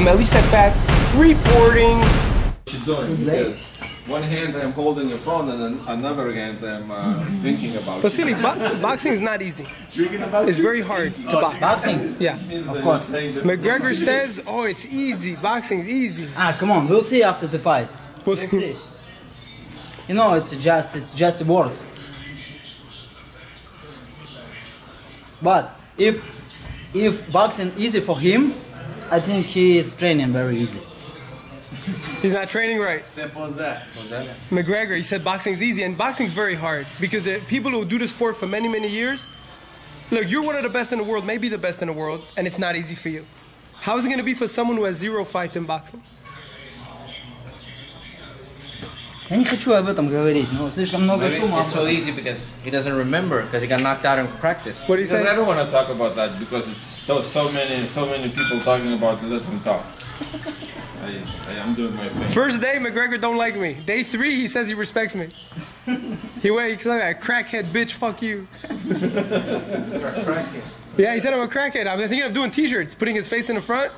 I'm at least Elie Seckbach reporting. She's doing because one hand I'm holding a phone and then another hand I'm uh, thinking about. But silly, bo- boxing is not easy. About It's you? very hard to box. Boxing? Yeah. Of course. McGregor says, oh, it's easy. Boxing is easy. Ah, come on, we'll see after the fight. We'll We'll see. see. You know, it's just it's just words. But if if boxing is easy for him, I think he is training very easy. He's not training right. Simple as that. McGregor, he said boxing's easy, and boxing's very hard because the people who do the sport for many, many years, look, you're one of the best in the world, maybe the best in the world, and it's not easy for you. How is it going to be for someone who has zero fights in boxing? Я не хочу об этом говорить, но слишком много Maybe шума. it's so easy because he doesn't remember because he got knocked out in practice. What do you Because I say? don't want to talk about that because it's so, so many so many people talking about it. Let them talk. I, I am doing my thing. First day, McGregor don't like me. Day three, he says he respects me. he went, he's like, a crackhead bitch, fuck you. Yeah, he said I'm a crackhead. I've been thinking of doing t-shirts, putting his face in the front.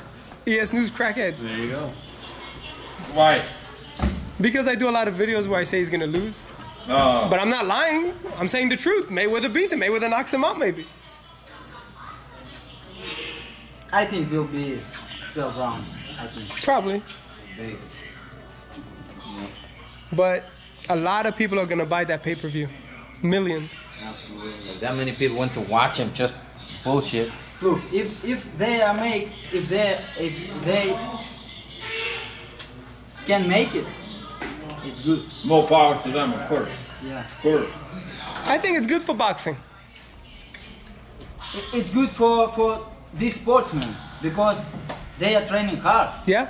ES News crackheads. There you go. Why? Because I do a lot of videos where I say he's gonna lose. Oh, But I'm not lying. I'm saying the truth. Mayweather beats him. Mayweather knocks him out, maybe. I think we'll be 12 rounds. I think. Probably. But a lot of people are gonna buy that pay-per-view. Millions. Absolutely. That many people went to watch him just bullshit. Look, if if they are make if they if they can make it, it's good. more power to them, of course. Yeah. Of course. I think it's good for boxing. It's good for for these sportsmen because they are training hard. Yeah?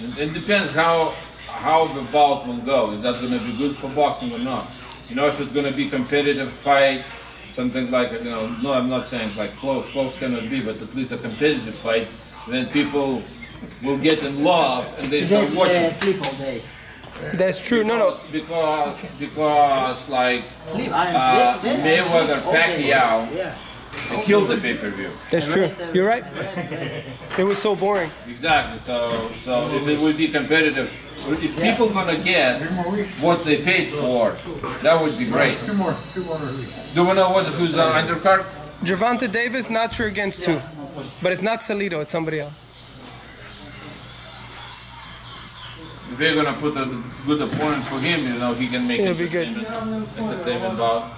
It, it depends how how the bout will go. Is that going to be good for boxing or not? You know, if it's going to be competitive fight, something like you know, no, I'm not saying like close, close cannot be, but at least a competitive fight, then people will get in love and they Today, start watching. today I sleep all day. That's true. No, no. Because because like Sleep. Uh, today, today I Mayweather, sleep all day. Pacquiao. Yeah. killed the pay-per-view. That's true. You're right. It was so boring. Exactly. So so if it would be competitive, if people gonna get what they paid for, that would be great. Two more, two more. Do we know what who's on undercard? Gervonta Davis, not sure against two. But it's not Salido, it's somebody else. If they're gonna put a good opponent for him, you know, he can make It'll be good. entertainment, entertainment bout.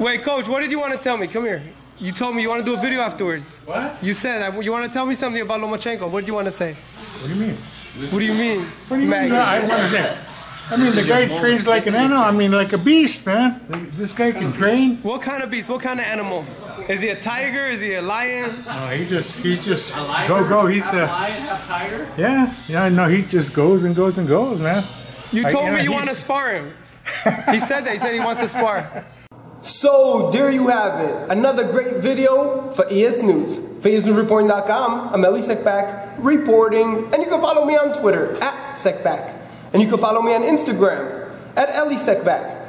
Wait, coach, what did you want to tell me? Come here. You told me you want to do a video afterwards. What? You said I- you want to tell me something about Lomachenko. What do you want to say? What do you mean? What do you mean? What do you mean? No, I want to I mean, the guy trains like an animal. I mean, like a beast, man. This guy can train. What kind of beast? What kind of animal? Is he a tiger? Is he a lion? No, he just, he just go go. He's a lion, half tiger. yeah, yeah. No, he just goes and goes and goes, man. You I- told yeah, me you want to spar him. He said that. He said he wants to spar. So there you have it. Another great video for ES News. For ESNewsReporting.com, I'm Elie Seckbach reporting, and you can follow me on Twitter at Seckbach, and you can follow me on Instagram at ElieSeckbach.